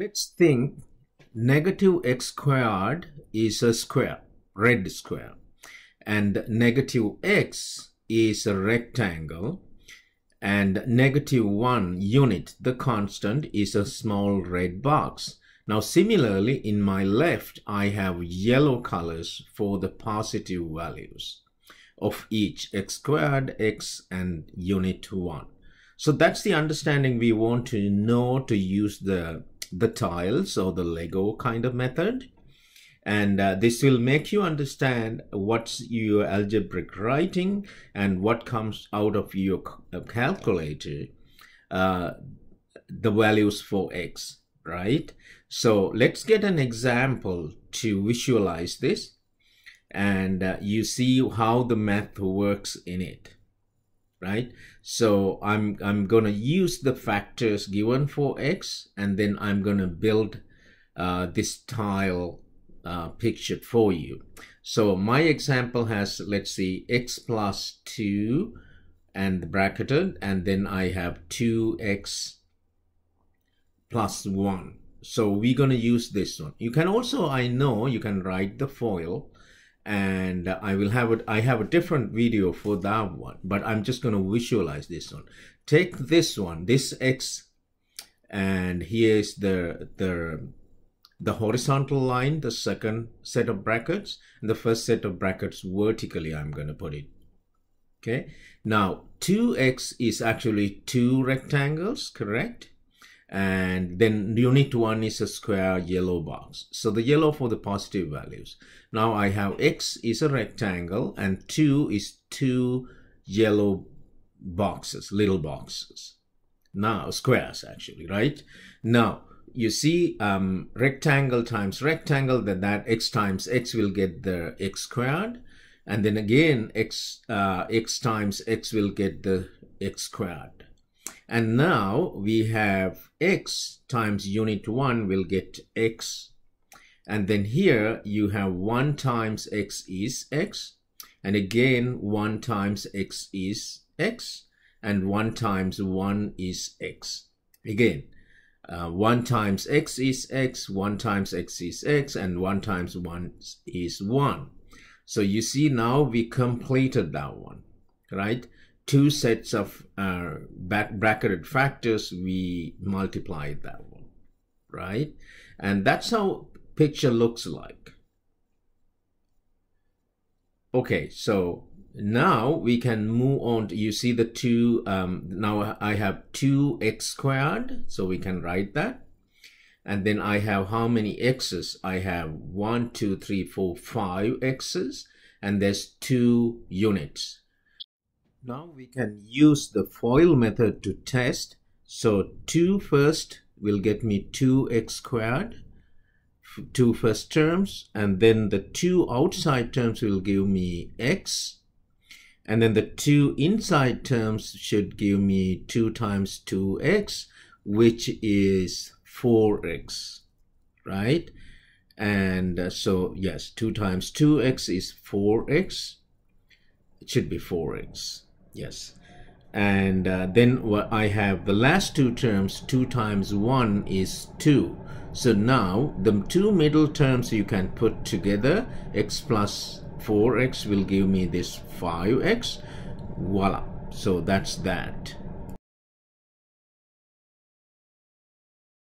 Let's think negative x squared is a square, red square, and negative x is a rectangle, and negative 1 unit, the constant, is a small red box. Now similarly, in my left, I have yellow colors for the positive values of each x squared, x, and unit 1. So that's the understanding we want to know to use the the tiles or the Lego kind of method. And uh, this will make you understand what's your algebraic writing and what comes out of your uh, calculator, uh, the values for x, right? So let's get an example to visualize this and uh, you see how the math works in it right? So I'm, I'm going to use the factors given for x, and then I'm going to build uh, this tile uh, picture for you. So my example has, let's see, x plus 2 and bracketed, and then I have 2x plus 1. So we're going to use this one. You can also, I know, you can write the FOIL and I will have it. I have a different video for that one, but I'm just going to visualize this one. Take this one, this X, and here's the, the, the horizontal line, the second set of brackets, and the first set of brackets vertically, I'm going to put it. Okay. Now, 2x is actually two rectangles, correct? And then unit one is a square yellow box. So the yellow for the positive values. Now I have x is a rectangle and 2 is two yellow boxes, little boxes. Now squares actually, right? Now you see um, rectangle times rectangle, then that x times x will get the x squared. And then again, x, uh, x times x will get the x squared. And now we have x times unit 1 will get x. And then here you have 1 times x is x. And again 1 times x is x. And 1 times 1 is x. Again, uh, 1 times x is x, 1 times x is x, and 1 times 1 is 1. So you see now we completed that one, right? Two sets of uh, bracketed factors, we multiply that one, right? And that's how picture looks like. Okay, so now we can move on to, you see the two, um, now I have 2x squared, so we can write that. And then I have how many x's? I have one, two, three, four, five x's, and there's two units. Now we can use the FOIL method to test. So 2 first will get me 2x squared, two first terms, and then the two outside terms will give me x, and then the two inside terms should give me 2 times 2x, which is 4x, right? And uh, so, yes, 2 times 2x is 4x. It should be 4x. Yes. And uh, then what I have the last two terms, 2 times 1 is 2. So now the two middle terms you can put together, x plus 4x will give me this 5x. Voila. So that's that.